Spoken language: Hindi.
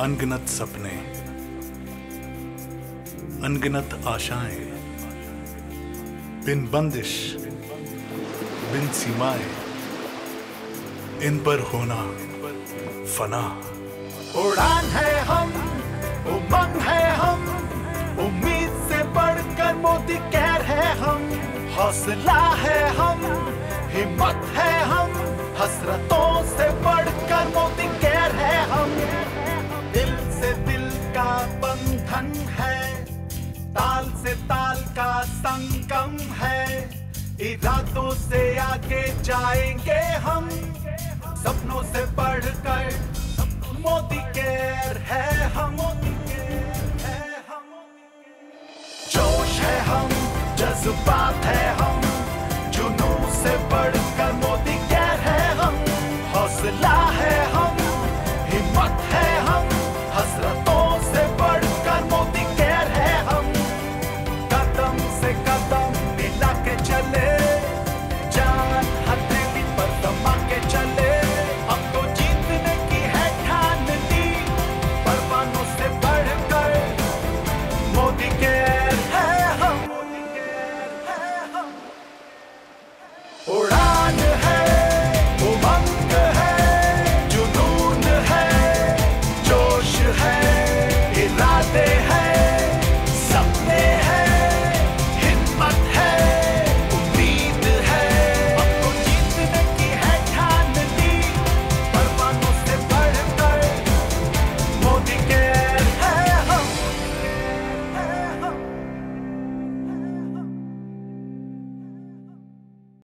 अनगिनत सपने, अनगिनत आशाएँ, बिन बंदिश, बिन सीमाएँ, इन पर होना फना। उड़ान है हम, उमंग है हम, उम्मीद से बढ़कर मोदी कहर है हम। हौसला है हम, हिम्मत है हम, हसरतों ताल का संगम है। इरादों से आगे जाएँगे हम। सपनों से बढ़कर मोदी केयर है हम। है जोश है हम, जज्बात